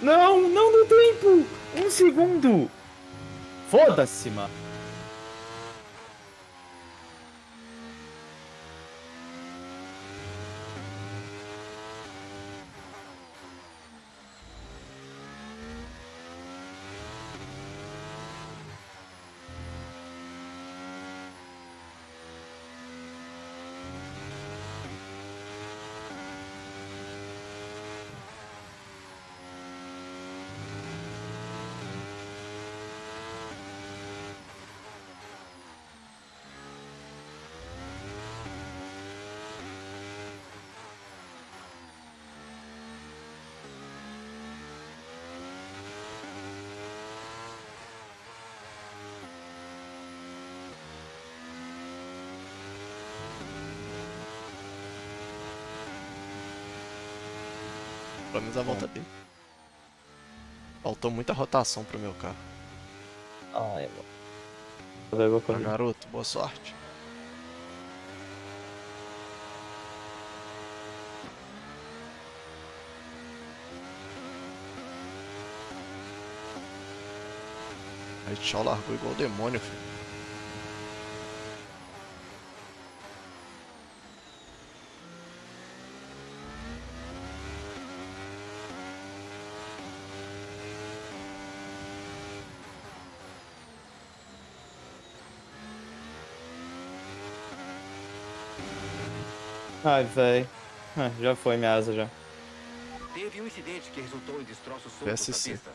Não, não deu tempo! Um segundo! Foda-se, mano. Pelo menos a volta dele. Faltou muita rotação pro meu carro. Mano. Vai, vou Ah, garoto, boa sorte. Aí tchau largou igual o demônio, filho. Ai, véi. Ah, já foi minha asa já. Teve um incidente que resultou em destroços pista.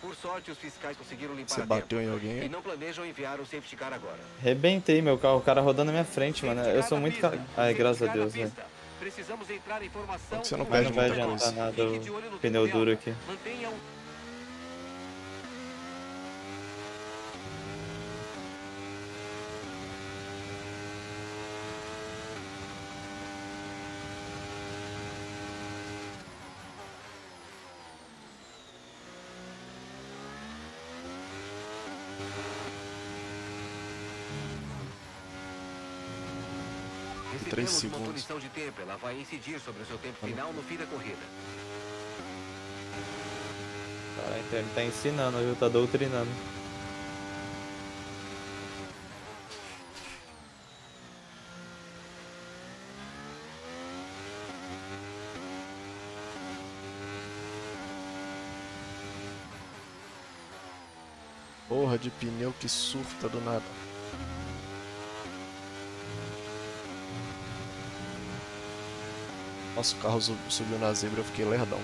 Por sorte, os fiscais conseguiram limpar Você bateu em alguém? E é? não planejam enviar o safety car agora. Rebentei meu carro, o cara rodando na minha frente, mano. Eu sou muito... Ca... Ai, graças a Deus, né? velho. Precisamos entrar em formação... Você não não vai adiantar nada o pneu duro aqui. Mantenha 3 segundos. De tempo, ela vai incidir sobre o seu tempo final no fim da corrida. Cara, então ele tá ensinando, viu? Tá doutrinando. Porra de pneu que surta do nada. Nossa, o carro su- subiu na zebra, eu fiquei lerdão.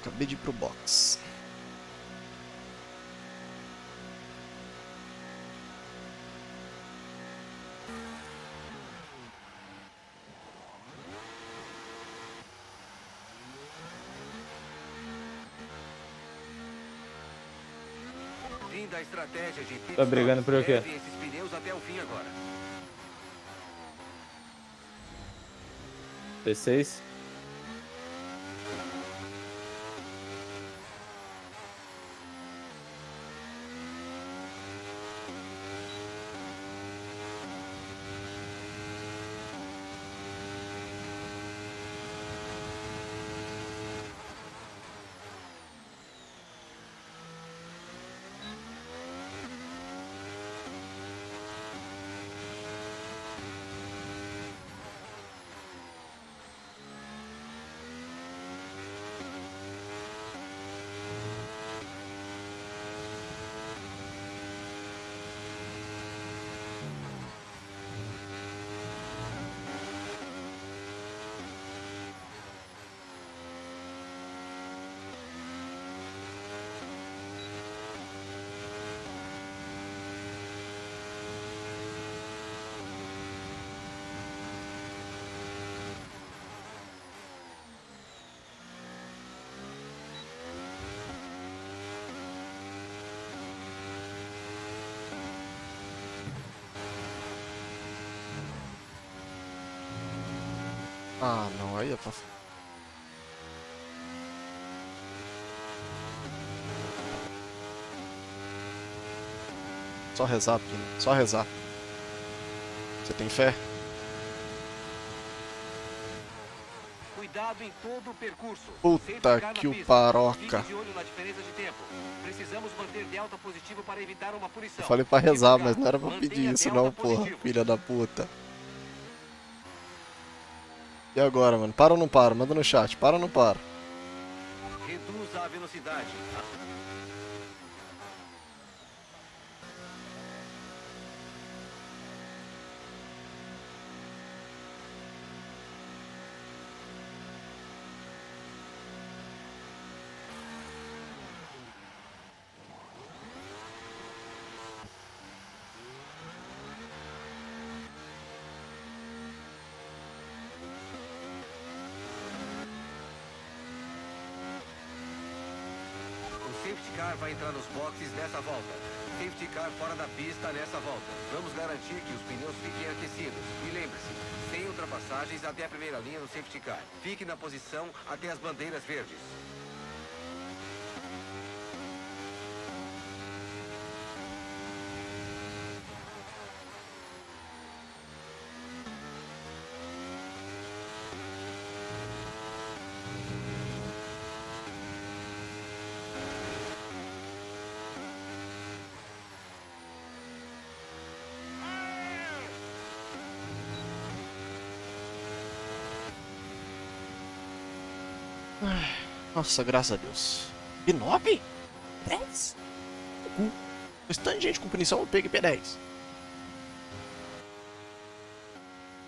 Acabei de ir pro box. Da estratégia de pit Tá brigando por quê? Esses pneus até o fim agora. P6. Ah, não, aí é pra... Só rezar, Pino. Só rezar. Você tem fé? Cuidado em todo o percurso. Puta que o paroca. Precisamos manter de alta positiva para evitar uma Eu falei pra rezar, mas não era pra pedir isso não, porra. Filha da puta. E agora, mano? Para ou não para? Manda no chat. Para ou não para? Reduza a velocidade. Car vai entrar nos boxes nessa volta. Safety car fora da pista nessa volta. Vamos garantir que os pneus fiquem aquecidos. E lembre-se, sem ultrapassagens até a primeira linha do safety car. Fique na posição até as bandeiras verdes. Nossa, graças a Deus. P9? 10? Cu. Restante de gente com punição, eu peguei P10.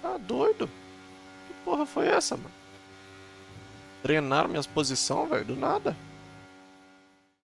Tá doido? Que porra foi essa, mano? Treinaram minhas posições, velho, do nada.